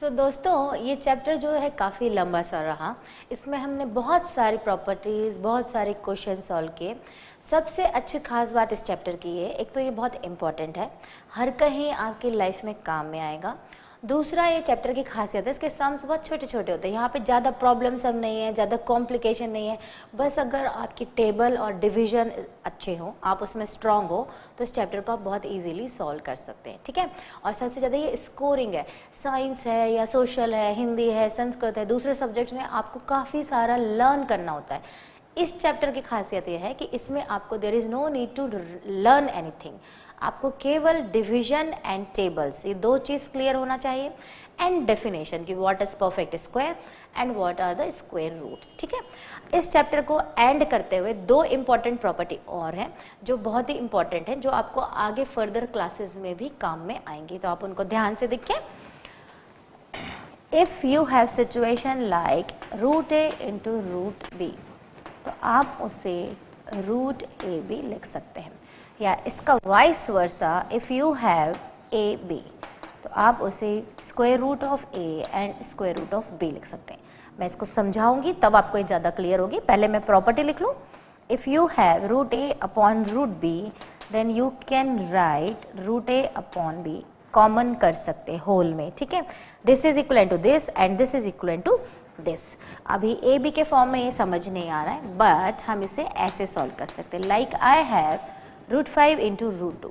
सो so, दोस्तों ये chapter जो है काफ़ी लंबा सा रहा। इसमें हमने बहुत सारी प्रॉपर्टीज़ बहुत सारे क्वेश्चन सॉल्व किए। सबसे अच्छी खास बात इस चैप्टर की है एक तो ये बहुत इंपॉर्टेंट है। हर कहीं आपकी लाइफ में काम में आएगा। दूसरा ये चैप्टर की खासियत है, इसके सम्स बहुत छोटे छोटे होते हैं। यहाँ पे ज़्यादा प्रॉब्लम सब नहीं है, ज़्यादा कॉम्प्लिकेशन नहीं है। बस अगर आपकी टेबल और डिवीज़न अच्छे हो, आप उसमें स्ट्रांग हो तो इस चैप्टर को आप बहुत इजीली सॉल्व कर सकते हैं, ठीक है? और सबसे ज़्यादा ये स्कोरिंग है। साइंस है या सोशल है हिंदी है, संस्कृत है, दूसरे सब्जेक्ट में आपको काफ़ी सारा लर्न करना होता है। इस चैप्टर की खासियत यह है कि इसमें आपको there is no need to learn anything आपको केवल डिवीज़न एंड टेबल्स ये दो चीज़ क्लियर होना चाहिए एंड डेफिनेशन कि what is perfect square and what are the square roots ठीक है? इस चैप्टर को एंड करते हुए दो इंपॉर्टेंट प्रॉपर्टी और हैं, जो बहुत ही इंपॉर्टेंट है, जो आपको आगे फर्दर क्लासेस में भी काम में आएँगी तो आप उनको ध्यान से देखिए। If you have situation like root A into root B तो आप उसे रूट ए भी लिख सकते हैं। या इसका vice versa if you have A B तो आप उसे square root of A and square root of B लिख सकते हैं। मैं इसको समझाऊँगी, तब आपको ये ज़्यादा क्लियर होगी। पहले मैं प्रॉपर्टी लिख लूँ। If you have root A upon root B then you can write root A upon B common कर सकते होल में, ठीक है? This is equal to this and this is equal to this अभी ए बी के form में ये समझ नहीं आ रहा है बट हम इसे ऐसे सॉल्व कर सकते like I have root five into root two.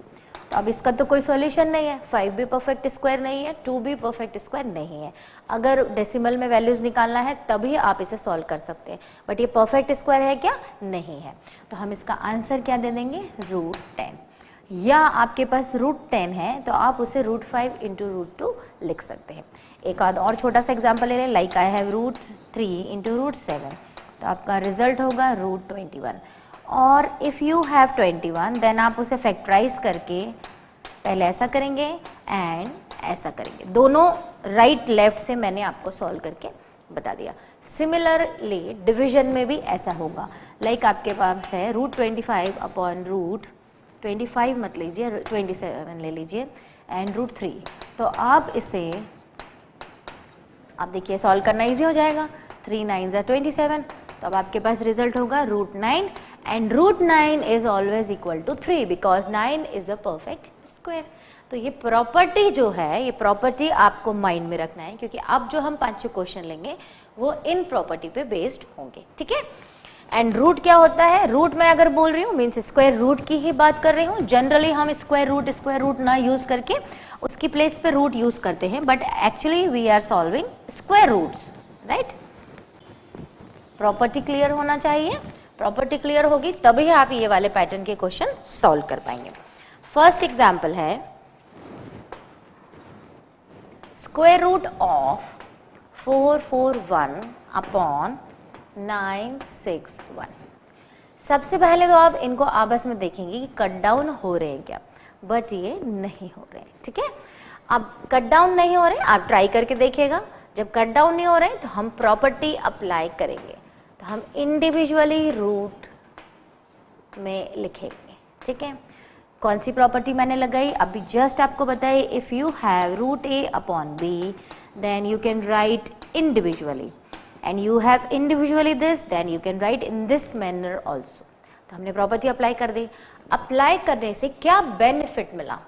तो अब इसका तो कोई सॉल्यूशन नहीं है। फाइव भी परफेक्ट स्क्वायर नहीं है, टू भी परफेक्ट स्क्वायर नहीं है। अगर डेसिमल में वैल्यूज़ निकालना है, तभी आप इसे सॉल्व कर सकते हैं। बट ये परफेक्ट स्क्वायर है क्या? नहीं है। तो हम इसका आंसर क्या दे देंगे? Root ten. या आपके पास रूट टेन है तो आप उसे root five into root two लिख सकते हैं। एक आध और छोटा सा एग्ज़ाम्पल ले लें like I have root three into root seven तो आपका रिज़ल्ट होगा रूट ट्वेंटी वन। और इफ़ यू हैव 21 देन आप उसे फैक्टराइज करके पहले ऐसा करेंगे एंड ऐसा करेंगे। दोनों राइट right, लेफ़्ट से मैंने आपको सॉल्व करके बता दिया। सिमिलरली डिवीज़न में भी ऐसा होगा। लाइक like आपके पास है root twenty five upon root twenty five मत लीजिए ट्वेंटी सेवन ले लीजिए एंड रूट थ्री तो आप इसे आप देखिए सॉल्व करना इजी हो जाएगा। थ्री नाइन ज़ा ट्वेंटी सेवन तो अब आपके पास रिज़ल्ट होगा root nine and root nine is always equal to three because nine is a perfect square तो ये प्रॉपर्टी जो है, ये प्रॉपर्टी आपको माइंड में रखना है क्योंकि अब जो हम पाँचों क्वेश्चन लेंगे, वो इन प्रॉपर्टी पे बेस्ड होंगे, ठीक है? एंड रूट क्या होता है? रूट मैं अगर बोल रही हूँ मीन्स स्क्वायर रूट की ही बात कर रही हूँ। जनरली हम स्क्वायर रूट स्क्वायर रूट ना यूज़ करके उसकी प्लेस पे रूट यूज़ करते हैं but actually we are solving square roots right property clear होना चाहिए। प्रॉपर्टी क्लियर होगी, तभी आप ये वाले पैटर्न के क्वेश्चन सॉल्व कर पाएँगे। फ़र्स्ट एग्ज़ाम्पल है square root of four four one upon nine six one सबसे पहले तो आप इनको आपस में देखेंगे कि कट डाउन हो रहे हैं क्या बट ये नहीं हो रहे हैं ठीक है? अब कट डाउन नहीं हो रहे, आप ट्राई करके देखिएगा। जब कट डाउन नहीं हो रहे तो हम प्रॉपर्टी अप्लाई करेंगे। हम इंडिविजुअली रूट में लिखेंगे, ठीक है? कौन सी प्रॉपर्टी मैंने लगाई? अभी जस्ट आपको बताए if you have root A upon B then you can write individually and you have individually this then you can write in this manner also तो हमने प्रॉपर्टी अप्लाई कर दी। अप्लाई करने से क्या बेनिफिट मिला?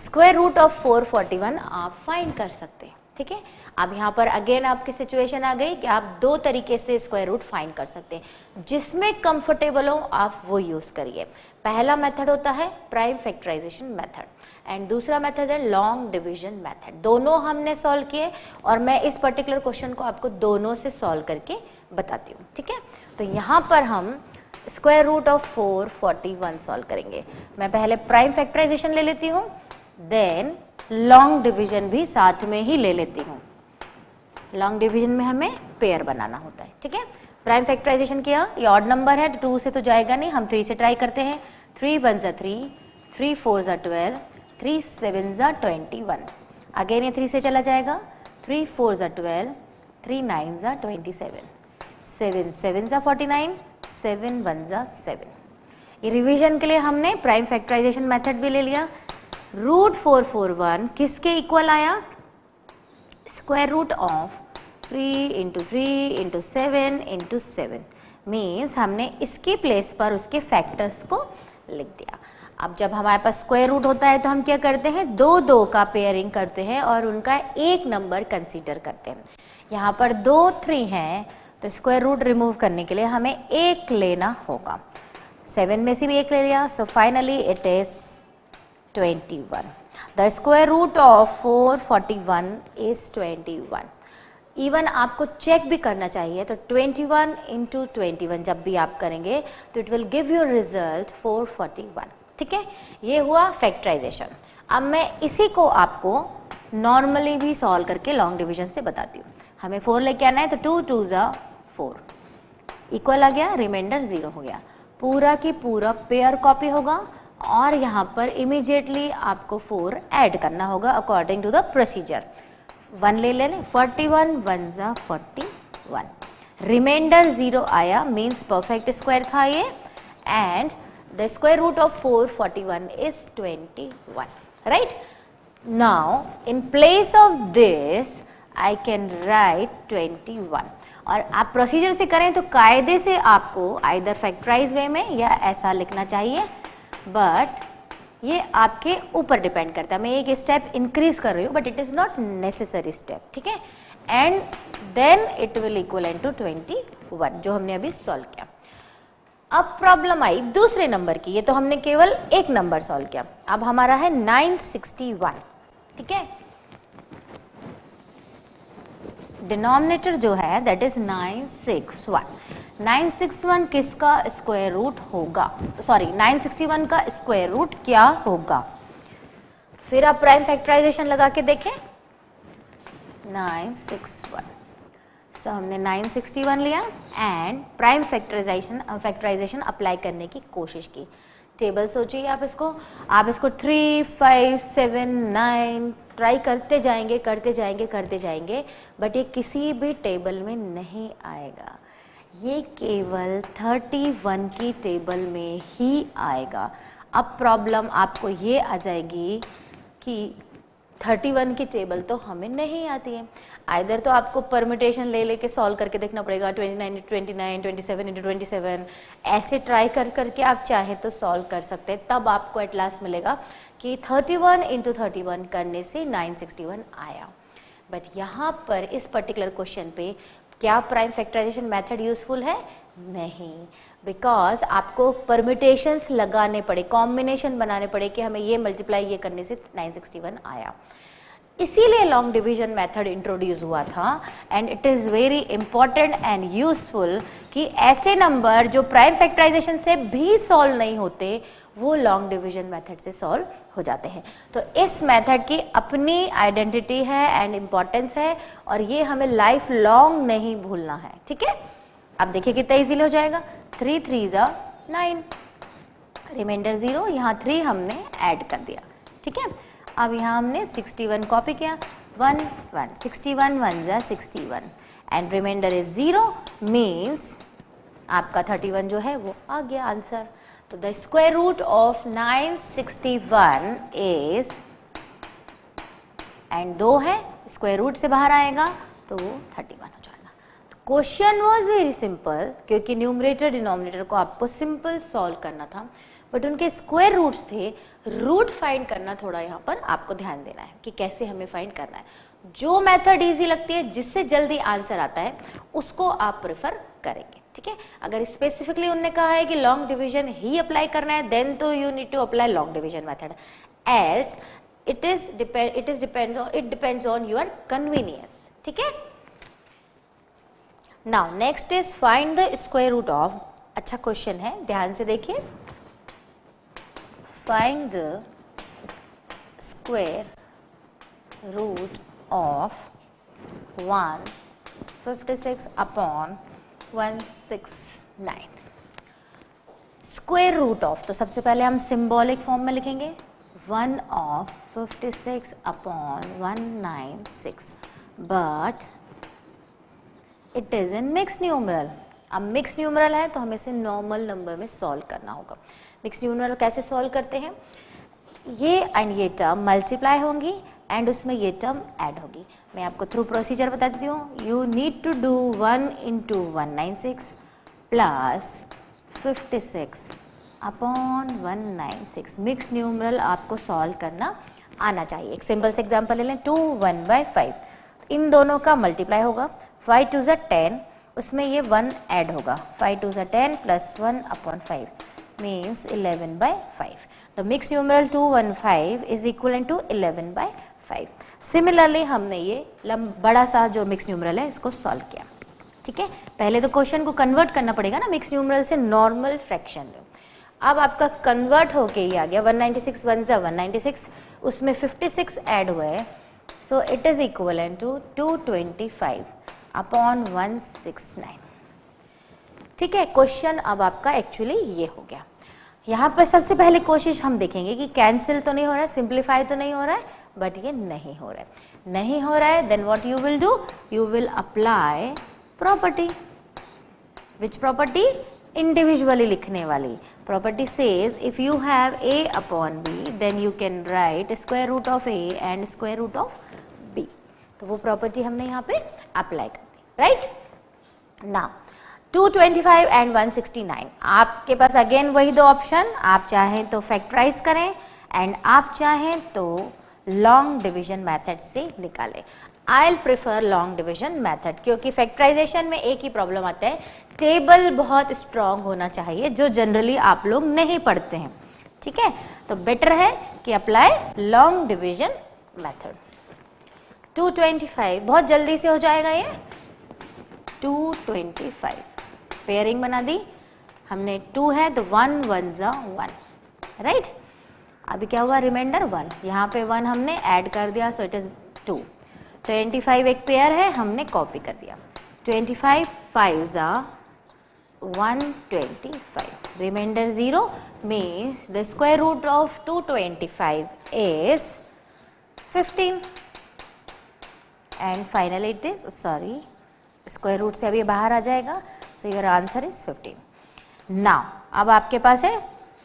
स्क्वायर रूट ऑफ़ 441 आप find कर सकते हैं। ठीक है? अब यहाँ पर अगेन आपकी सिचुएशन आ गई कि आप दो तरीके से स्क्वायर रूट फाइंड कर सकते हैं। जिसमें कंफर्टेबल हो, आप वो यूज़ करिए। पहला मेथड होता है प्राइम फैक्टराइजेशन मेथड एंड दूसरा मेथड है लॉन्ग डिवीज़न मेथड दोनों हमने सॉल्व किए और मैं इस पर्टिकुलर क्वेश्चन को आपको दोनों से सॉल्व करके बताती हूँ, ठीक है? तो यहाँ पर हम square root of four forty one solve करेंगे। मैं पहले प्राइम फैक्टराइजेशन ले लेती हूँ देन लॉन्ग डिवीज़न भी साथ में ही ले लेती हूँ। लॉन्ग डिवीज़न में हमें पेयर बनाना होता है, ठीक है? प्राइम फैक्टराइजेशन किया, ये ऑड नंबर है टू से तो जाएगा नहीं, हम थ्री से ट्राई करते हैं। थ्री वन ज़ा थ्री थ्री फोर ज़ा ट्वेल्व थ्री सेवन ज़ा ट्वेंटी वन अगेन ये थ्री से चला जाएगा। थ्री फोर ज़ा ट्वेल्व थ्री नाइन ज़ा ट्वेंटी सेवन सेवन सेवन ज़ा फोर्टी नाइन सेवन वन ज़ा सेवन ये रिविजन के लिए हमने प्राइम फैक्टराइजेशन मेथड भी ले लिया। रूट फोर फोर वन किसके इक्वल आया? Square root of three into three into seven into seven means हमने इसके प्लेस पर उसके फैक्टर्स को लिख दिया। अब जब हमारे पास स्क्वायर रूट होता है तो हम क्या करते हैं? दो दो का पेयरिंग करते हैं और उनका एक नंबर कंसीडर करते हैं। यहाँ पर दो थ्री हैं तो स्क्वायर रूट रिमूव करने के लिए हमें एक लेना होगा। सेवन में से भी एक ले लिया so finally it is twenty one the square root of four forty one is twenty one even आपको चेक भी करना चाहिए तो 21 वन इंटू जब भी आप करेंगे तो it will give you result 441 ठीक है? ये हुआ फैक्टराइजेशन अब मैं इसी को आपको नॉर्मली भी सॉल्व करके लॉन्ग डिवीज़न से बताती हूँ. हमें फोर लेके आना है तो टू टू ज़ा फोर इक्वल आ गया रिमाइंडर ज़ीरो हो गया. पूरा की पूरा पेयर कॉपी होगा और यहाँ पर इमीजिएटली आपको फोर ऐड करना होगा according to the procedure one ले लेने फोर्टी वन वन ज़ा फोर्टी वन रिमाइंडर ज़ीरो आया मीन्स परफेक्ट स्क्वायर था ये and the square root of 441 is 21 right? Now, in place of this, I can write 21 और आप प्रोसीजर से करें तो कायदे से आपको आइदर फैक्ट्राइज वे में या ऐसा लिखना चाहिए बट ये आपके ऊपर डिपेंड करता है। मैं एक स्टेप इंक्रीज कर रही हूँ but it is not necessary step ठीक है? And then it will equal to twenty one जो हमने अभी सॉल्व किया। अब प्रॉब्लम आई दूसरे नंबर की। ये तो हमने केवल एक नंबर सॉल्व किया। अब हमारा है 961 ठीक है? डिनोमिनेटर जो है दैट इज़ 961 961 किसका स्क्वायर रूट होगा? सॉरी 961 का स्क्वायर रूट क्या होगा? फिर आप प्राइम फैक्टराइजेशन लगा के देखें। 961 सो so, हमने 961 लिया and prime factorisation factorisation apply करने की कोशिश की। टेबल सोचिए आप इसको। आप इसको three five seven nine try करते जाएँगे करते जाएँगे करते जाएँगे बट ये किसी भी टेबल में नहीं आएगा। ये केवल थर्टी वन की टेबल में ही आएगा। अब प्रॉब्लम आपको ये आ जाएगी कि थर्टी वन की टेबल तो हमें नहीं आती है। आइधर तो आपको परमिटेशन ले लेके सॉल्व करके देखना पड़ेगा। Twenty nine twenty nine twenty seven into twenty seven ऐसे ट्राई कर करके आप चाहें तो सॉल्व कर सकते हैं। तब आपको एट लास्ट मिलेगा कि थर्टी वन इंटू थर्टी करने से नाइन सिक्सटी वन आया। बट यहाँ पर इस पर्टिकुलर क्वेश्चन पे क्या प्राइम फैक्टराइजेशन मेथड यूजफुल है? नहीं. बिकॉज़ आपको परमिटेशंस लगाने पड़े कॉम्बिनेशन बनाने पड़े कि हमें ये मल्टीप्लाई ये करने से 961 आया. इसीलिए लॉन्ग डिवीज़न मेथड इंट्रोड्यूस हुआ था and it is very important and useful कि ऐसे नंबर जो प्राइम फैक्टराइजेशन से भी सॉल्व नहीं होते वो लॉन्ग डिवीज़न मेथड से सॉल्व हो जाते हैं। तो इस मेथड की अपनी आइडेंटिटी है एंड इम्पॉर्टेंस है और ये हमें लाइफ लॉन्ग नहीं भूलना है, ठीक है? अब देखिए कितना इजीली हो जाएगा। थ्री थ्री ज़ा नाइन रिमाइंडर ज़ीरो यहाँ थ्री हमने ऐड कर दिया, ठीक है? अब यहाँ हमने सिक्सटी वन कॉपी किया। One one sixty one one ज़ा sixty one and remainder is zero means आपका थर्टी वन जो है वो आ गया आंसर तो the square root of nine sixty one is and दो है स्क्वायर रूट से बाहर आएगा तो वो थर्टी वन हो जाएगा। तो क्वेश्चन वॉज़ वेरी सिंपल क्योंकि न्यूमरेटर डिनोमिनेटर को आपको सिंपल सॉल्व करना था बट उनके स्क्वायर रूट्स थे रूट फाइंड करना थोड़ा यहाँ पर आपको ध्यान देना है, कि कैसे हमें फाइंड करना है। जो मेथड इजी लगती है, जिससे जल्दी आंसर आता है, उसको आप प्रेफर करेंगे। ठीक है? अगर स्पेसिफिकली उन्होंने कहा है कि लॉन्ग डिविजन ही अप्लाई करना है देन तो you need to apply long division method as it is depend it is depend it depends on your convenience ठीक है? Now next is find the square root of अच्छा question है, ध्यान से देखिए. Find the square root of one fifty six upon one six nine square root of तो सबसे पहले हम सिंबॉलिक फॉर्म में लिखेंगे। One of fifty six upon one nine six but it is in mix numeral अब mix numeral है तो हमें इसे नॉर्मल नंबर में सॉल्व करना होगा। मिक्स न्यूमरल कैसे सॉल्व करते हैं? ये एंड ये टर्म मल्टीप्लाई होंगी एंड उसमें ये टर्म ऐड होगी। मैं आपको थ्रू प्रोसीजर बता देती हूँ। You need to do one into one nine six plus fifty six upon one nine six mix numeral आपको सॉल्व करना आना चाहिए। एक सिंपल से एग्ज़ाम्पल ले लें। टू वन बाई फाइव इन दोनों का मल्टीप्लाई होगा। फाइव टू ज़ा टेन उसमें ये वन ऐड होगा। फाइव टू ज़ा ten plus one upon five means eleven by five the mix numeral two one five is equal to eleven by five similarly हमने ये बड़ा सा जो मिक्स न्यूमरल है, इसको सॉल्व किया। ठीक है? पहले तो क्वेश्चन को कन्वर्ट करना पड़ेगा ना मिक्स न्यूमरल से नॉर्मल फ्रैक्शन में। अब आपका कन्वर्ट होके ही आ गया 196 वन ज़ा वन उसमें 56 ऐड हुए है। So it is equal to 225 upon 169 ठीक है? क्वेश्चन अब आपका एक्चुअली ये हो गया। यहाँ पर सबसे पहले कोशिश हम देखेंगे कि कैंसिल तो नहीं हो रहा है सिंप्लीफाई तो नहीं हो रहा है बट ये नहीं हो रहा है। नहीं हो रहा है then what you will do you will apply property which property individually लिखने वाली। Property says if you have A upon B then you can write square root of A and square root of B तो वो property हमने यहाँ पे apply कर दी right ना 225 and 169 आपके पास अगेन वही दो ऑप्शन आप चाहें तो फैक्टराइज करें एंड आप चाहें तो लॉन्ग डिविजन मेथड से निकालें। I prefer long division method क्योंकि फैक्टराइजेशन में एक ही प्रॉब्लम आता है। टेबल बहुत स्ट्रांग होना चाहिए, जो जनरली आप लोग नहीं पढ़ते हैं। ठीक है? तो बेटर है कि अप्लाई लॉन्ग डिविजन मेथड 225 बहुत जल्दी से हो जाएगा ये। 225 पेयरिंग बना दी। हमने टू है तो वन वन जा वन राइट अभी क्या हुआ? रिमाइंडर वन यहाँ पे वन हमने ऐड कर दिया so it is two twenty five एक पेयर है, हमने कॉपी कर दिया. ट्वेंटी फाइव फाइव ज़ा one twenty five remainder zero means the square root of two twenty five is fifteen and final it is sorry square root से अभी बाहर आ जाएगा so your answer is fifteen now अब आपके पास है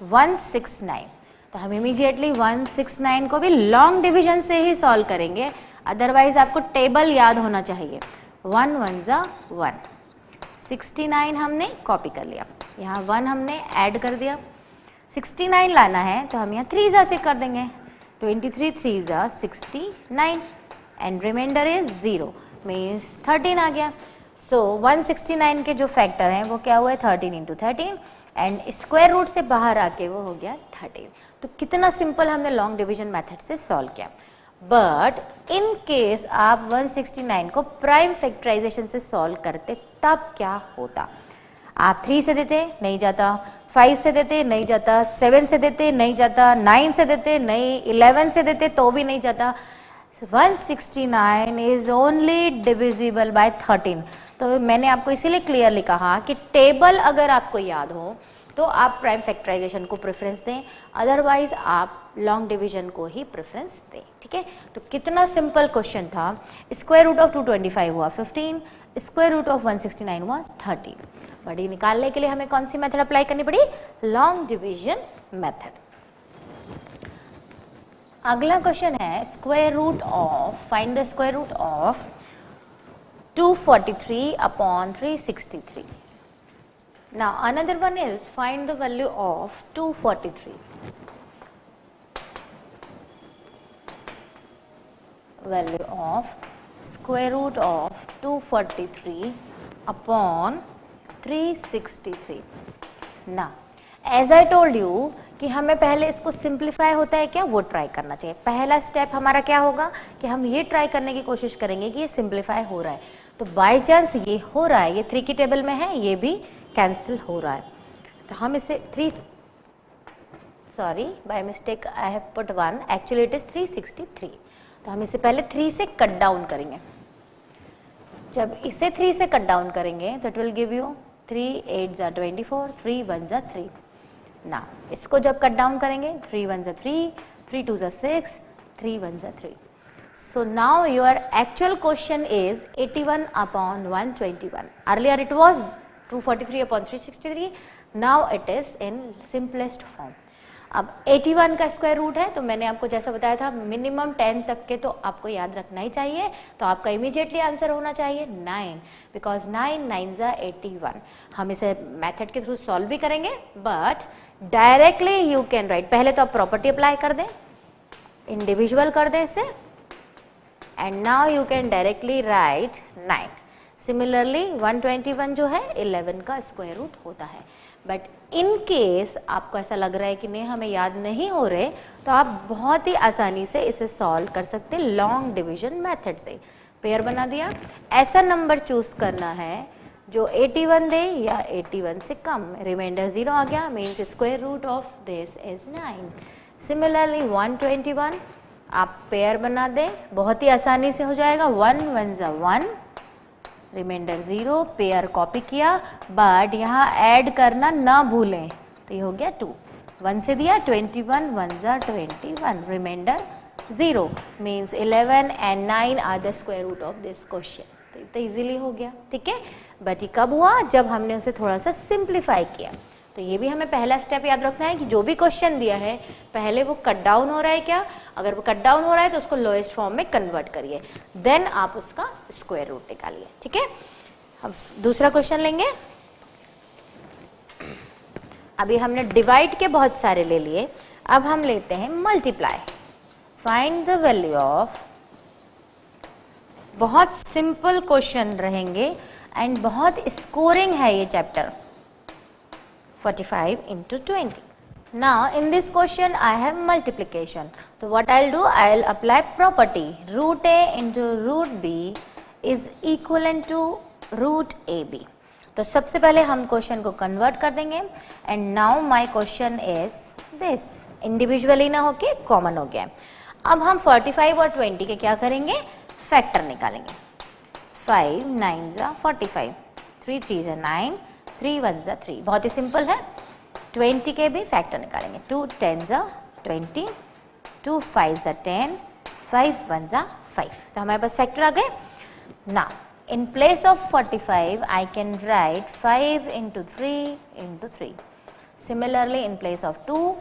वन सिक्स नाइन तो हम इमीजिएटली 169 को भी लॉन्ग डिवीज़न से ही सॉल्व करेंगे। अदरवाइज़ आपको टेबल याद होना चाहिए। वन वन ज़ा वन सिक्सटी नाइन हमने कॉपी कर लिया। यहाँ वन हमने ऐड कर दिया। सिक्सटी नाइन लाना है तो हम यहाँ थ्री ज़ा से कर देंगे। ट्वेंटी थ्री थ्री ज़ा sixty nine and remainder is zero means thirteen आ गया। सो सिक्सटी नाइन के जो फैक्टर हैं, वो क्या हुआ है? Thirteen into thirteen and square root से बाहर आके वो हो गया थर्टीन तो कितना सिंपल हमने लॉन्ग डिविजन मेथड से सॉल्व किया। बट इन केस आप 169 को प्राइम फैक्टराइजेशन से सॉल्व करते, तब क्या होता? आप थ्री से देते, नहीं जाता. फाइव से देते, नहीं जाता. सेवन से देते, नहीं जाता. नाइन से देते, नहीं. इलेवन से देते तो भी नहीं जाता. 169 इज़ ओनली डिविजिबल बाय 13 तो मैंने आपको इसीलिए क्लियरली कहा कि टेबल अगर आपको याद हो तो आप प्राइम फैक्टराइजेशन को प्रेफरेंस दें अदरवाइज़ आप लॉन्ग डिवीज़न को ही प्रेफरेंस दें, ठीक है? तो कितना सिंपल क्वेश्चन था। स्क्वायर रूट ऑफ़ 225 हुआ 15 स्क्वायर रूट ऑफ़ 169 हुआ 13 बड़ी निकालने के लिए हमें कौन सी मेथड अप्लाई करनी पड़ी? लॉन्ग डिवीज़न मेथड अगला क्वेश्चन है square root of find the square root of 243 upon 363. Now, another one is find the value of 243. Value of square root of 243 upon 363. Now, as I told you कि हमें पहले इसको simplify होता है क्या वो ट्राई करना चाहिए पहला स्टेप हमारा क्या होगा कि हम ये ट्राई करने की कोशिश करेंगे कि ये सिंप्लीफाई हो रहा है तो बाय चांस ये हो रहा है, ये थ्री की टेबल में है, ये भी कैंसिल हो रहा है। तो हम इसे three sorry by mistake I have put one actually it is three sixty three तो हम इसे पहले थ्री से कट डाउन करेंगे। जब इसे थ्री से कट डाउन करेंगे तो it will give you three eight ज़ा ट्वेंटी फोर थ्री वन ज़ा थ्री ना इसको जब कट डाउन करेंगे थ्री वन ज़ा थ्री थ्री टू ज़ा सिक्स थ्री वन ज़ा three So, now your actual question is 81 upon 121. Earlier it was 243 upon 363. Now it is in simplest form. अब 81 का स्क्वायर रूट है तो मैंने आपको जैसा बताया था मिनिमम 10 तक के तो आपको याद रखना ही चाहिए तो आपका इमीडिएटली आंसर होना चाहिए 9 बिकॉज़ 9 नाइन ज़ा एटी हम इसे मेथड के थ्रू सॉल्व भी करेंगे but directly you can write पहले तो आप प्रॉपर्टी अप्लाई कर दें इंडिविजुअल कर दें इसे and now you can directly write 9 similarly 121 जो है 11 का स्क्वायर रूट होता है. बट इन केस आपको ऐसा लग रहा है कि नहीं, हमें याद नहीं हो रहे तो आप बहुत ही आसानी से इसे सॉल्व कर सकते हैं लॉन्ग डिविजन मेथड से. पेयर बना दिया. ऐसा नंबर चूज़ करना है जो 81 दे या 81 से कम. रिमाइंडर ज़ीरो आ गया means square root of this is 9 similarly 121 आप पेयर बना दें. बहुत ही आसानी से हो जाएगा. वन वन ज़ा one remainder zero pair copy किया बट यहाँ ऐड करना ना भूलें तो ये हो गया टू वन से दिया ट्वेंटी वन वन ज़ा twenty one remainder zero means eleven and nine are the square root of this question तो इतना ईजिली हो गया, ठीक है? बट ये कब हुआ? जब हमने उसे थोड़ा सा सिंप्लीफाई किया। तो ये भी हमें पहला स्टेप याद रखना है कि जो भी क्वेश्चन दिया है, पहले वो कट डाउन हो रहा है क्या? अगर वो कट डाउन हो रहा है तो उसको लोएस्ट फॉर्म में कन्वर्ट करिए। देन आप उसका स्क्वायर रूट निकालिए, ठीक है? अब दूसरा क्वेश्चन लेंगे। अभी हमने डिवाइड के बहुत सारे ले लिए। अब हम लेते हैं multiply find the value of बहुत सिंपल क्वेश्चन रहेंगे एंड बहुत स्कोरिंग है ये chapter 45 into 20. Now in this question I have multiplication. So what I'll do I'll apply property root a into root b is equivalent to root ab. तो सबसे पहले हम question को convert कर देंगे and now my question is this individually ना होके common हो गया अब हम 45 और 20 के क्या करेंगे फैक्टर निकालेंगे 5 नाइन ज़ा फोर्टी फाइव थ्री थ्री ज़ा नाइन थ्री वन ज़ा थ्री बहुत ही सिंपल है. ट्वेंटी के भी फैक्टर निकालेंगे. टू टेन ज़ा ट्वेंटी टू फाइव ज़ा टेन फाइव वन ज़ा फाइव तो हमारे पास फैक्टर आ गए. ना in place of 45 I can write 5 into 3 into 3 similarly, in place of 2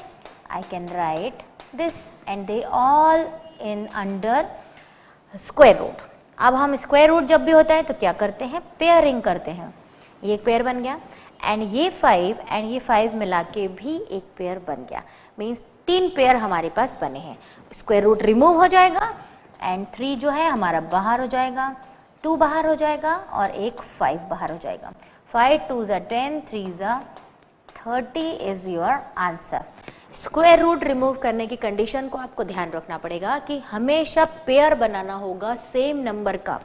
I can write this and they all in under square root. अब हम स्क्वायर रूट जब भी होता है तो क्या करते हैं? पेयरिंग करते हैं. ये एक पेयर बन गया। एंड ये फाइव एंड ये फाइव मिला के भी एक पेयर बन गया। मीन्स तीन पेयर हमारे पास बने हैं। स्क्वायर रूट रिमूव हो जाएगा एंड थ्री जो है हमारा बाहर हो जाएगा। टू बाहर हो जाएगा, और एक फाइव बाहर हो जाएगा। फाइव टू ज़ा टेन थ्री ज़ा thirty is your answer square root remove करने की कंडीशन को आपको ध्यान रखना पड़ेगा कि हमेशा पेयर बनाना होगा सेम नंबर का।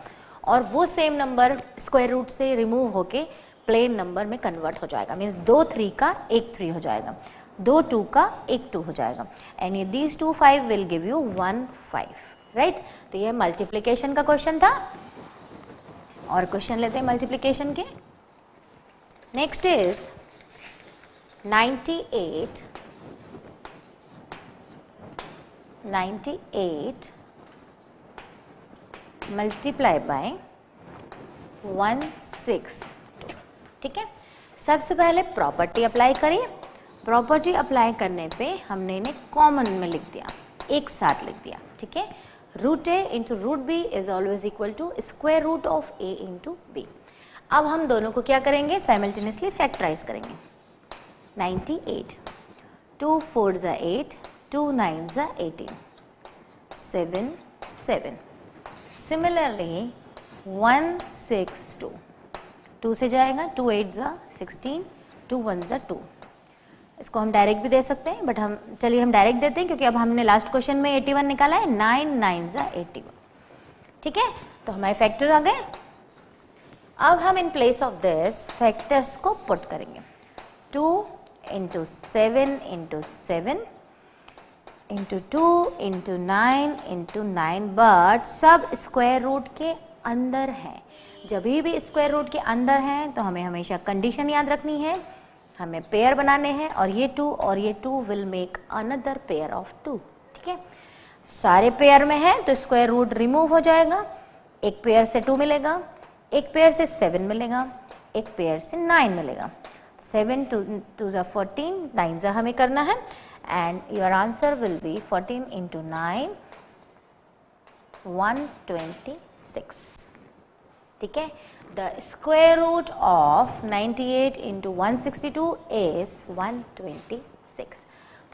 और वो सेम नंबर स्क्वायर रूट से रिमूव होके प्लेन नंबर में कन्वर्ट हो जाएगा। मीन्स दो थ्री का एक थ्री हो जाएगा। दो टू का एक टू हो जाएगा। And these two five will give you one five right तो ये मल्टीप्लीकेशन का क्वेश्चन था। और क्वेश्चन लेते हैं मल्टीप्लीकेशन के। Next is 98 98 multiply by one six two ठीक है? सबसे पहले प्रॉपर्टी अप्लाई करिए। प्रॉपर्टी अप्लाई करने पे हमने इन्हें कॉमन में लिख दिया। एक साथ लिख दिया। ठीक है? Root A into root B is always equal to square root of A into B अब हम दोनों को क्या करेंगे? साइमल्टेनियसली फैक्टराइज करेंगे। 98 टू फोर ज़ा एट टू नाइन ज़ा eighteen seven seven similarly one six two two से जाएगा टू एट ज़ा सिक्सटीन टू वन ज़ा टू इसको हम डायरेक्ट भी दे सकते हैं बट हम, चलिए हम डायरेक्ट देते हैं, क्योंकि अब हमने लास्ट क्वेश्चन में एटी वन निकाला है नाइन नाइन ज़ा एटी ठीक है? तो हमारे फैक्टर आ गए. अब हम in place of this factors को पुट करेंगे. Two into seven into seven into two into nine into nine but सब स्क्वायर रूट के अंदर है। जब भी स्क्वायर रूट के अंदर हैं तो हमें हमेशा कंडीशन याद रखनी है। हमें पेयर बनाने हैं और ये टू और ये two will make another pair of two ठीक है? सारे पेयर में है तो स्क्वायर रूट रिमूव हो जाएगा। एक पेयर से टू मिलेगा, एक पेयर से सेवन मिलेगा, एक पेयर से नाइन मिलेगा। सेवन टू टू ज़ा फोर्टीन नाइन ज़ा हमें करना है। and your answer will be fourteen into nine one twenty six ठीक है the square root of 98 into one sixty two is one twenty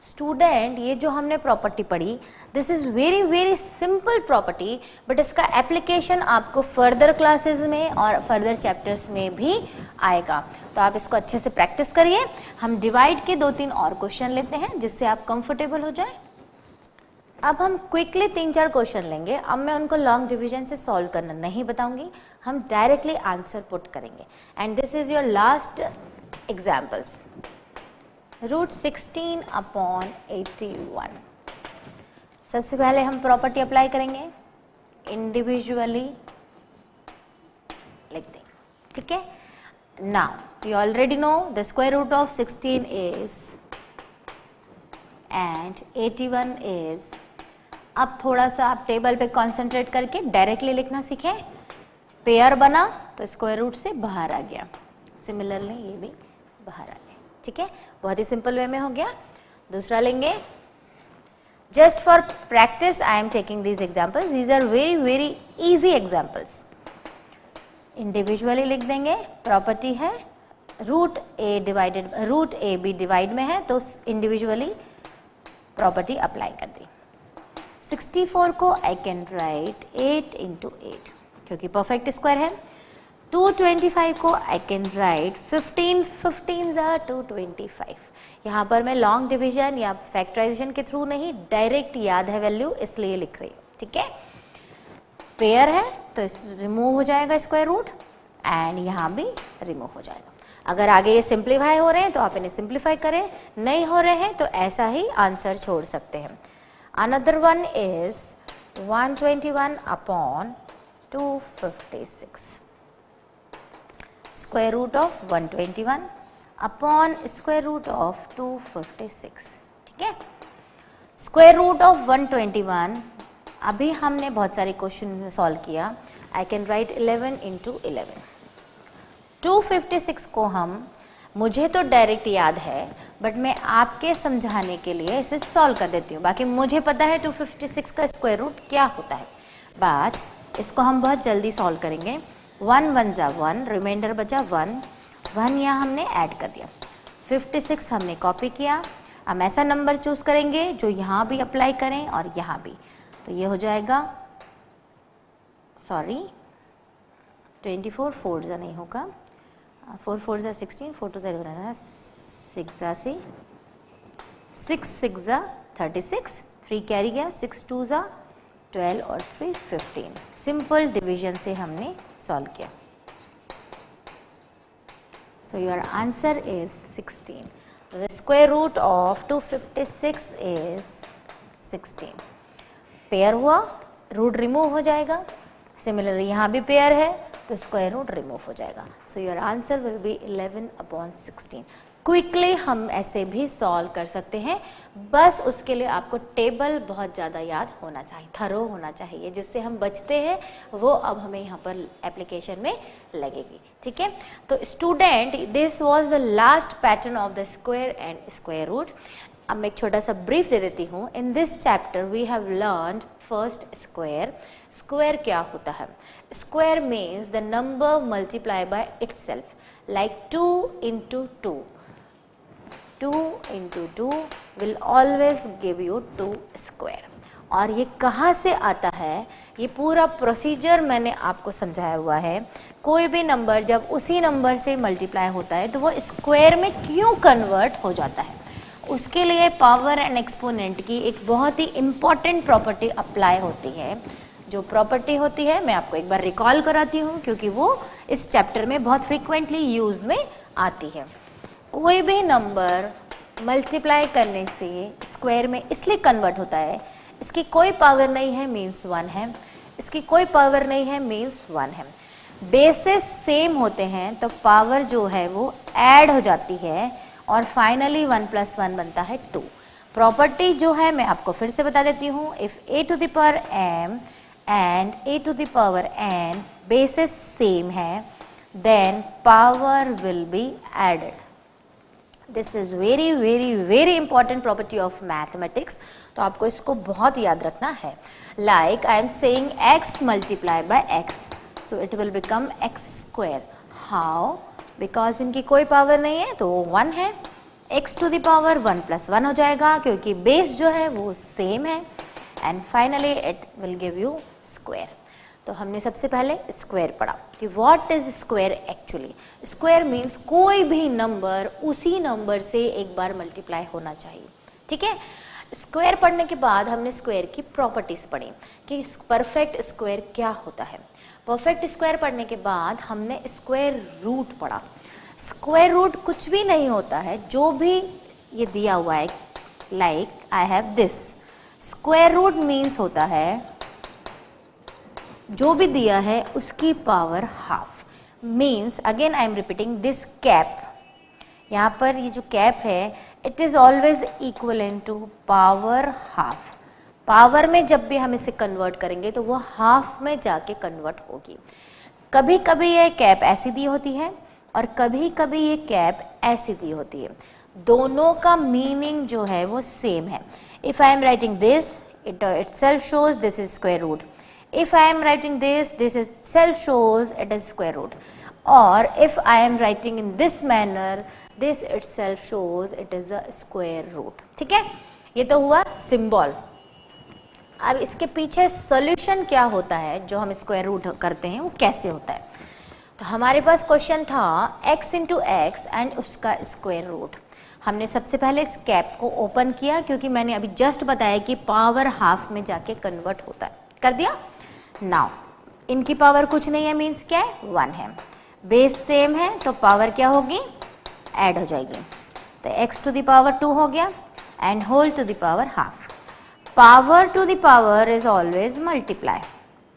student ये जो हमने प्रॉपर्टी पढ़ी this is very very simple property but इसका application आपको further classes में और फर्दर चैप्टर्स में भी आएगा। तो आप इसको अच्छे से प्रैक्टिस करिए। हम डिवाइड के दो तीन और क्वेश्चन लेते हैं, जिससे आप कंफर्टेबल हो जाए। अब हम क्विकली तीन चार क्वेश्चन लेंगे। अब मैं उनको लॉन्ग डिवीज़न से सॉल्व करना नहीं बताऊँगी। हम डायरेक्टली आंसर पुट करेंगे। And this is your last examples root sixteen upon eighty one. सबसे पहले हम प्रॉपर्टी अप्लाई करेंगे। इंडिविजुअली लिख दें ठीक है? Now you already know the square root of sixteen is and eighty one is अब थोड़ा सा आप टेबल पे कंसंट्रेट करके डायरेक्टली लिखना सीखें। पेयर बना तो स्क्वायर रूट से बाहर आ गया। सिमिलरली ये भी बाहर आ गया। ठीक है? बहुत ही सिंपल वे में हो गया। दूसरा लेंगे। Just for practice I am taking these examples these are very very easy examples individually लिख देंगे। प्रॉपर्टी है। Root A divided root A B divide में है तो इंडिविजुअली प्रॉपर्टी अप्लाई कर दी। 64 को I can write 8 into eight क्योंकि परफेक्ट स्क्वायर है। 225 को आई कैन राइट 15 15 ज़ा 225 यहाँ पर मैं लॉन्ग डिवीज़न या फैक्टराइजेशन के थ्रू नहीं डायरेक्ट याद है वैल्यू इसलिए लिख रही हूँ, ठीक है? पेयर है तो रिमूव हो जाएगा स्क्वायर रूट एंड यहाँ भी रिमूव हो जाएगा। अगर आगे ये सिंप्लीफाई हो रहे हैं तो आप इन्हें सिंप्लीफाई करें। नहीं हो रहे हैं तो ऐसा ही आंसर छोड़ सकते हैं। Another one is 121 upon 256 square root of 121 upon square root of 256 ठीक है? स्क्वायर रूट ऑफ़ 121 अभी हमने बहुत सारे क्वेश्चन सॉल्व किया। I can write 11 into eleven two को हम, मुझे तो डायरेक्ट याद है बट मैं आपके समझाने के लिए इसे सॉल्व कर देती हूँ। बाकी मुझे पता है 256 का स्क्वायर रूट क्या होता है। बट इसको हम बहुत जल्दी सॉल्व करेंगे। वन वन ज़ा वन रिमाइंडर बचा वन। वन यहाँ हमने ऐड कर दिया। फिफ्टी सिक्स हमने कॉपी किया। हम ऐसा नंबर चूज़ करेंगे जो यहाँ भी अप्लाई करें और यहाँ भी। तो ये हो जाएगा सॉरी ट्वेंटी फोर फोर ज़ा नहीं होगा। फोर फोर ज़ा सिक्सटीन फोर टू ज़ा सिक्स ज़ा सी सिक्स सिक्स ज़ा थर्टी सिक्स थ्री कैरी गया सिक्स टू ज़ा ट्वेल्व और थ्री फिफ्टीन। सिंपल डिवीज़न से हमने सॉल्व किया। So your answer is sixteen the square root of two fifty six is sixteen pair हुआ रूट रिमूव हो जाएगा। सिमिलरली यहाँ भी पेयर है। तो स्क्वायर रूट रिमूव हो जाएगा. So your answer will be eleven upon sixteen quickly हम ऐसे भी सॉल्व कर सकते हैं. बस उसके लिए आपको टेबल बहुत ज़्यादा याद होना चाहिए थरो होना चाहिए. जिससे हम बचते हैं, वो अब हमें यहाँ पर एप्लीकेशन में लगेगी. ठीक है? तो student this was the last pattern of the square and square root अब मैं एक छोटा सा ब्रीफ दे देती हूँ. In this chapter we have learn first square square क्या होता है? Square means the number multiply by its like two into two 2 into two will always give you two square और ये कहाँ से आता है? ये पूरा प्रोसीजर मैंने आपको समझाया हुआ है। कोई भी नंबर जब उसी नंबर से मल्टीप्लाई होता है तो वो स्क्वायर में क्यों कन्वर्ट हो जाता है? उसके लिए पावर एंड एक्सपोनेंट की एक बहुत ही इंपॉर्टेंट प्रॉपर्टी अप्लाई होती है। जो प्रॉपर्टी होती है, मैं आपको एक बार रिकॉल कराती हूँ, क्योंकि वो इस चैप्टर में बहुत फ्रिक्वेंटली यूज़ में आती है। कोई भी नंबर मल्टीप्लाई करने से स्क्वायर में इसलिए कन्वर्ट होता है, इसकी कोई पावर नहीं है मीन्स वन है। इसकी कोई पावर नहीं है मीन्स वन है। बेसिस सेम होते हैं तो पावर जो है वो ऐड हो जाती है, और फाइनली वन प्लस वन बनता है टू प्रॉपर्टी जो है, मैं आपको फिर से बता देती हूँ if A to the power M and A to the power N basis same है then power will be added this is very very very important property of mathematics तो आपको इसको बहुत याद रखना है। Like I am saying X multiply by X so it will become X square how because इनकी कोई पावर नहीं है तो वो वन है। X to the power one plus one हो जाएगा, क्योंकि बेस जो है वो सेम है। And finally it will give you square तो हमने सबसे पहले स्क्वायर पढ़ा कि what is square actually square means कोई भी नंबर उसी नंबर से एक बार मल्टीप्लाई होना चाहिए। ठीक है? स्क्वायर पढ़ने के बाद हमने स्क्वायर की प्रॉपर्टीज़ पढ़ी कि परफेक्ट स्क्वायर क्या होता है। परफेक्ट स्क्वायर पढ़ने के बाद हमने स्क्वायर रूट पढ़ा। स्क्वायर रूट कुछ भी नहीं होता है, जो भी ये दिया हुआ है like I have this square root means होता है जो भी दिया है, उसकी power half means again I am repeating this cap यहाँ पर ये जो कैप है it is always equal in to power half power में जब भी हम इसे कन्वर्ट करेंगे तो वो हाफ़ में जाके कन्वर्ट होगी. कभी कभी ये कैप ऐसी दी होती है और कभी कभी ये कैप ऐसी दी होती है. दोनों का मीनिंग जो है, वो सेम है. If I am writing this it itself shows this is square root if I am writing this this is self shows it is square root. Or if I am writing in this manner, this itself shows it is a square root. ठीक है? ये तो हुआ symbol अब इसके पीछे solution क्या होता है, जो हम स्क्वायर रूट करते हैं, वो कैसे होता है? तो हमारे पास क्वेश्चन था, x इंटू एक्स एंड उसका स्क्वायर रूट हमने सबसे पहले इस कैप को ओपन किया, क्योंकि मैंने अभी जस्ट बताया कि पावर हाफ़ में जाके कन्वर्ट होता है. कर दिया? नाउ इनकी पावर कुछ नहीं है मीन्स क्या है? वन है। बेस सेम है तो पावर क्या होगी? ऐड हो जाएगी। तो x टू दावर टू हो गया and whole to the power half power to the power is always multiply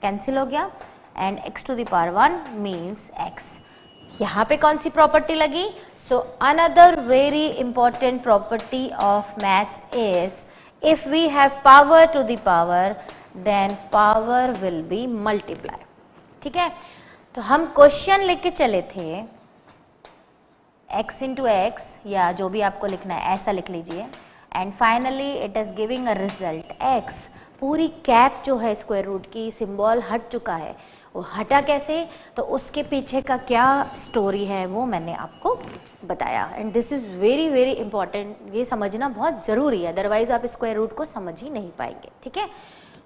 cancel हो गया and x to the power one means x. यहाँ पे कौन सी प्रॉपर्टी लगी? So another very important property of maths is if we have power to the power then power will be multiply ठीक है? तो हम क्वेश्चन लिख के चले थे, x इंटू एक्स या जो भी आपको लिखना है, ऐसा लिख लीजिए। And finally it is giving a result x. पूरी कैप जो है स्क्वायर रूट की सिंबल हट चुका है। वो हटा कैसे? तो उसके पीछे का क्या स्टोरी है, वो मैंने आपको बताया। And this is very very important ये समझना बहुत ज़रूरी है अदरवाइज़ आप स्क्वायर रूट को समझ ही नहीं पाएँगे। ठीक है?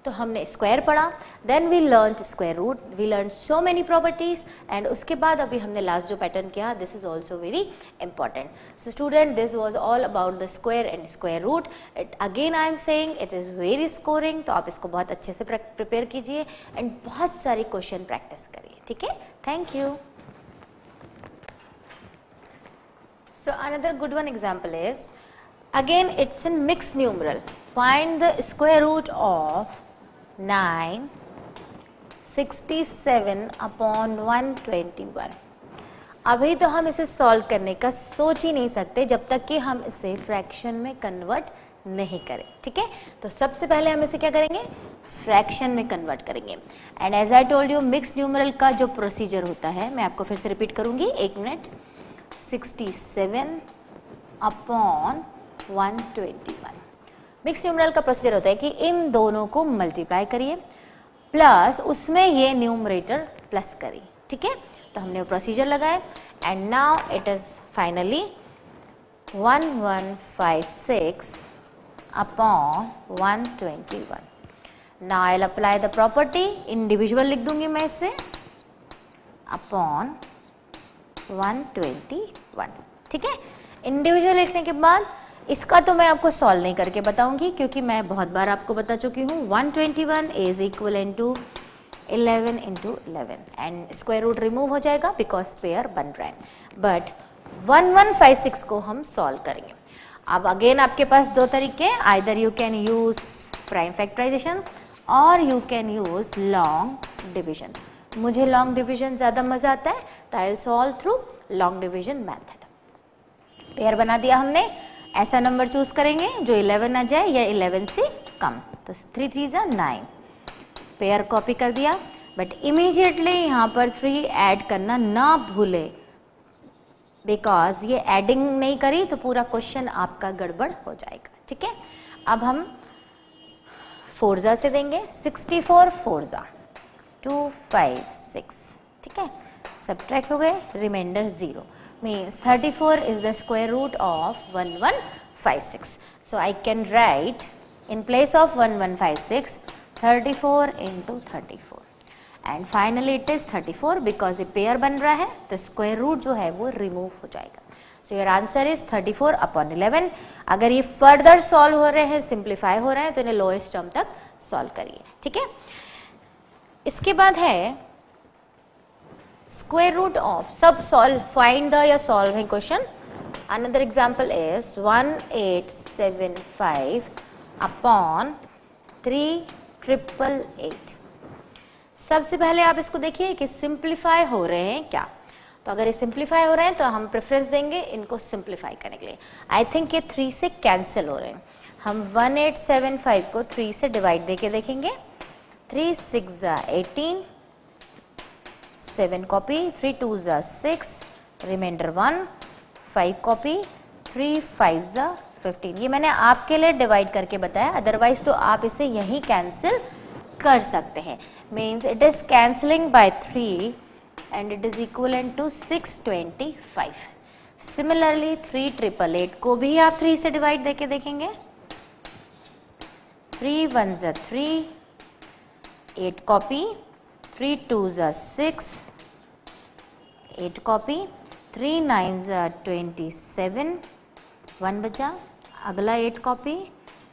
तो हमने स्क्वायर पढ़ा then we learn square root we learn so many properties and उसके बाद अभी हमने लास्ट जो पैटर्न किया this is also very important so student this was all about the square and square root it again I am saying it is very scoring तो आप इसको बहुत अच्छे से प्रिपेयर कीजिए एंड बहुत सारे क्वेश्चन प्रैक्टिस करिए, ठीक है? Thank you So another good one example is, again, it's in mixed numeral. Find the square root of nine sixty seven upon one twenty one अभी तो हम इसे सॉल्व करने का सोच ही नहीं सकते, जब तक कि हम इसे फ्रैक्शन में कन्वर्ट नहीं करें, ठीक है? तो सबसे पहले हम इसे क्या करेंगे? फ्रैक्शन में कन्वर्ट करेंगे। And as I told you mix numeral का जो प्रोसीजर होता है, मैं आपको फिर से रिपीट करूँगी, एक मिनट 67 अपॉन 121 मिक्स न्यूमरल का प्रोसीजर होता है कि इन दोनों को मल्टीप्लाई करिए प्लस उसमें ये न्यूमरेटर प्लस करिए, ठीक है? तो हमने प्रोसीजर लगाया and now it is finally one one five six upon one twenty one now I apply the property individual लिख दूँगी मैं इसे अपॉन वन ट्वेंटी वन ठीक है? इंडिविजुअल लिखने के बाद इसका तो मैं आपको सॉल्व नहीं करके बताऊँगी, क्योंकि मैं बहुत बार आपको बता चुकी हूँ। 121 twenty one is equal in to eleven into eleven and square root remove हो जाएगा बिकॉज़ पेयर बन रहा है। बट 1156 को हम सॉल्व करेंगे। अब अगेन आपके पास दो तरीके either you can use prime factorisation और you can use long division मुझे लॉन्ग डिविजन ज़्यादा मज़ा आता है तो I solve through long division method pair बना दिया हमने। ऐसा नंबर चूज़ करेंगे जो 11 आ जाए या 11 से कम। तो थ्री थ्री ज़ा नाइन पेयर कॉपी कर दिया। बट इमीजिएटली यहाँ पर थ्री ऐड करना ना भूले। बिकॉज़ ये एडिंग नहीं करी तो पूरा क्वेश्चन आपका गड़बड़ हो जाएगा। ठीक है? अब हम फोरजा से देंगे। 64 फोर फोरजा टू फाइव सिक्स ठीक है? सब्ट्रैक्ट हो गए। Reminder zero means 34 is the square root of 1156. So, I can write in place of 1156 34 into 34 and finally, it is 34 because ये पेयर बन रहा है तो स्क्वायर रूट जो है वो रिमूव हो जाएगा. So your answer is 34 upon 11 अगर ये फर्दर सॉल्व हो रहे हैं सिंप्लीफाई हो रहे हैं तो इन्हें लोएस्ट टर्म तक सॉल्व करिए. ठीक है? इसके बाद है square root of sub solve find the या solving question. Another example is 1875 upon 3 triple 8 सबसे पहले आप इसको देखिए कि सिंप्लीफाई हो रहे हैं क्या? तो अगर ये सिंप्लीफाई हो रहे हैं तो हम प्रेफरेंस देंगे इनको सिंप्लीफाई करने के लिए। आई थिंक ये थ्री से कैंसिल हो रहे हैं। हम 1875 को 3 से डिवाइड देके देखेंगे। 3 six eighteen seven copy three two ज़ा six reminder one five copy three five ज़ा फिफ्टीन ये मैंने आपके लिए डिवाइड करके बताया अदरवाइज़ तो आप इसे यही कैंसिल कर सकते हैं। Means it is cancelling by three and it is equal to six twenty five similarly three triple eight को भी आप थ्री से डिवाइड देके देखेंगे। थ्री वन ज़ा three eight copy three two ज़ा six eight copy three nine ज़ा twenty seven one बचा अगला eight copy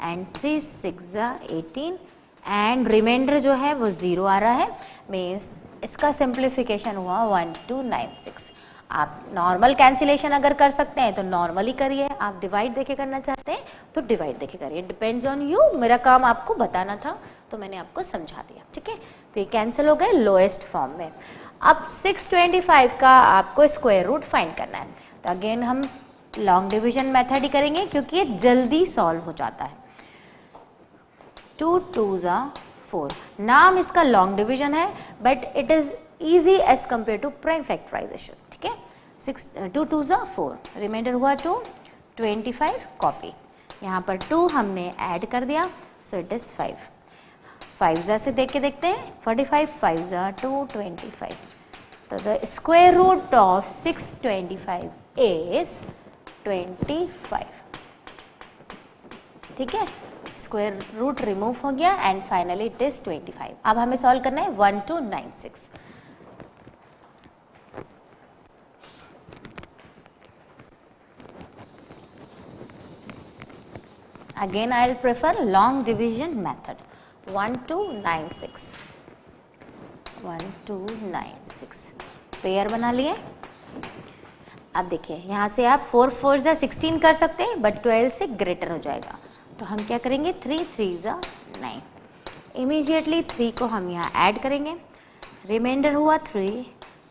and three six ज़ा एटीन एंड रिमाइंडर जो है वो ज़ीरो आ रहा है मीन्स इसका सिंप्लीफिकेशन हुआ वन टू नाइन सिक्स आप नॉर्मल कैंसिलेशन अगर कर सकते हैं तो नॉर्मली करिए। आप डिवाइड देखे करना चाहते हैं तो डिवाइड देखे करिए। डिपेंड्स ऑन यू मेरा काम आपको बताना था तो मैंने आपको समझा दिया, ठीक है? तो ये कैंसिल हो गए लोएस्ट फॉर्म में। अब 625 का आपको स्क्वायर रूट फाइंड करना है। तो अगेन हम लॉन्ग डिविजन मेथड ही करेंगे, क्योंकि ये जल्दी सॉल्व हो जाता है। टू टू ज़ा फोर नाम इसका लॉन्ग डिविजन है but it is easy as compare to prime factorisation six, two two ज़ा फोर रिमाइंडर हुआ टू ट्वेंटी फाइव कॉपी यहाँ पर टू हमने ऐड कर दिया so it is five five ज़ा से देख के देखते हैं फोर्टी फाइव फाइव ज़ा टू ट्वेंटी फाइव तो the square root of six twenty five is twenty five ठीक है? स्क्वायर रूट रिमूव हो गया and finally it is twenty five अब हमें सॉल्व करना है one two nine six again, I'll prefer long division method. 1 to 9 6 1 2 9 6 pair बना लिए। अब देखिए, यहाँ से आप फोर फोर ज़ा सिक्सटीन कर सकते हैं बट ट्वेल्व से ग्रेटर हो जाएगा। तो हम क्या करेंगे? थ्री थ्री ज़ा नाइन इमीजिएटली थ्री को हम यहाँ ऐड करेंगे। रिमाइंडर हुआ थ्री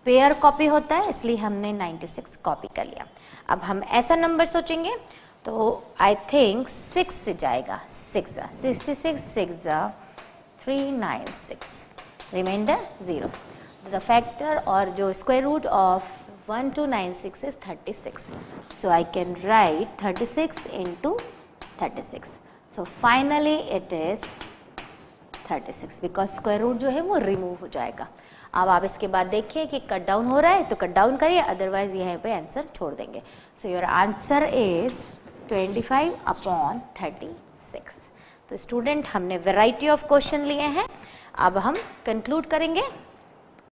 पेयर कॉपी होता है, इसलिए हमने 96 कॉपी कर लिया। अब हम ऐसा नंबर सोचेंगे तो आई थिंक सिक्स से जाएगा six sixty six six three nine six reminder zero the factor और जो square root of 1296 is 36 so, I can write 36 into 36 so, finally, it is 36 because square root जो है, वो remove हो जाएगा। अब आप इसके बाद देखिए कि कट डाउन हो रहा है तो कट डाउन करिए अदरवाइज़ यहाँ पे आंसर छोड़ देंगे। So your answer is 25 upon 36 तो स्टूडेंट, हमने वेराइटी ऑफ़ क्वेश्चन लिए हैं। अब हम कंक्लूड करेंगे।